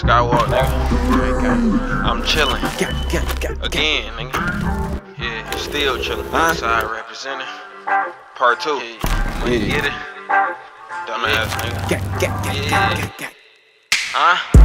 Skywalk, nigga. I'm chillin'. Again, nigga. Yeah, still chillin'. Huh? Side representing. Part two. When you get it. Dumbass nigga. Yeah. Huh?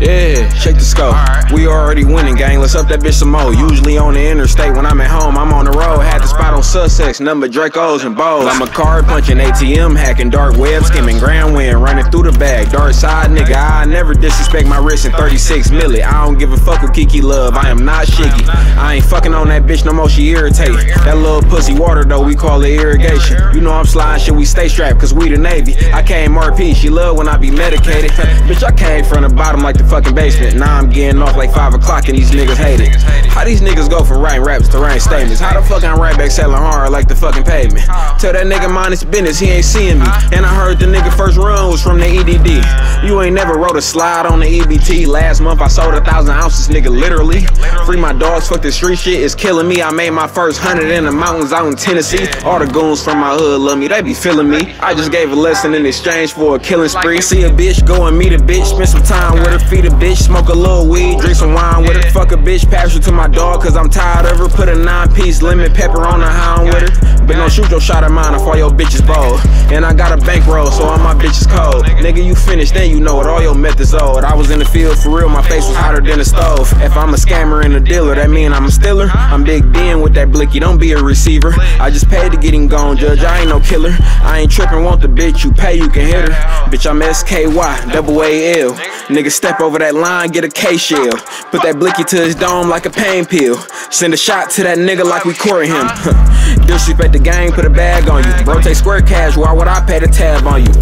Yeah, shake the scope. We already winning, gang. Let's up that bitch some more. Usually on the interstate when I'm at home, I'm on the road. Had the spot on Sussex, number Dracos and Bows. I'm a card punching ATM, hacking dark web, skimming ground wind, running through the bag. Dark side nigga, I never disrespect my wrist in 36 milli. I don't give a fuck with Kiki love, I am not shiggy. I ain't fucking on that bitch no more, she irritate. That little pussy water though, we call it irrigation. You know I'm sliding shit, we stay strapped, cause we the Navy. I came RP, she love when I be medicated. bitch, I came from the bottom like the fucking basement. Now I'm getting off like 5 o'clock and these niggas hate it. How these niggas go from writing raps to writing statements? How the fuck I'm right back selling hard like the fucking pavement? Tell that nigga mind his business, he ain't seeing me. And I heard the nigga first run was from the EDD. You ain't never wrote a slide on the EBT. Last month I sold a thousand ounces, nigga, literally. Free my dogs, fuck the street shit, it's killing me. I made my first hundred in the mountains out in Tennessee. All the goons from my hood love me, they be feeling me. I just gave a lesson in exchange for a killing spree. See a bitch, go and meet a bitch, spend some time with her, feed a bitch, smoke a little weed, drink some wine with her. A bitch, pass her to my dog, cause I'm tired of her. Put a nine piece lemon pepper on the hound with her. But don't shoot your shot at mine if all your bitches bold. And I got a bankroll, so all my bitches cold. Nigga, you finished, then you know it, all your methods old. I was in the field for real, my face was hotter than a stove. If I'm a scammer and a dealer, that mean I'm a stealer. I'm Big Ben with that blicky, don't be a receiver. I just paid to get him gone, judge, I ain't no killer. I ain't tripping, want the bitch, you pay, you can hit her. Bitch, I'm SKY, double AL. Nigga, step over that line, get a K shell. Put that blicky to his dome like a pain pill. Send a shot to that nigga like we courting him. Disrespect the gang, put a bag on you. Rotate square cash, why would I pay the tab on you?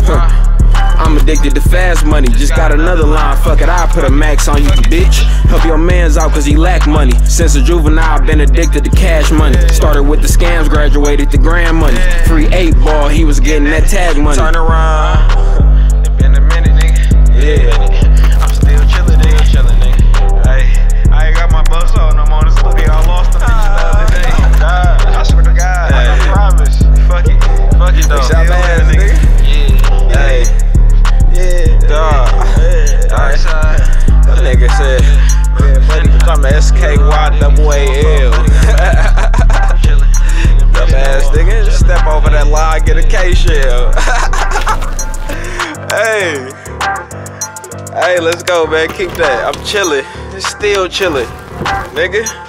I'm addicted to fast money. Just got another line, fuck it, I put a max on you, bitch. Help your mans out cause he lack money. Since a juvenile, been addicted to cash money. Started with the scams, graduated to grand money. Free eight ball, he was getting that tag money. Turn around. It been a minute, nigga. Yeah. SKY double AL. Dumbass nigga, step over that line, get a K shell. hey. Hey, let's go, man. Keep that. I'm chilling. Still chilling. Nigga.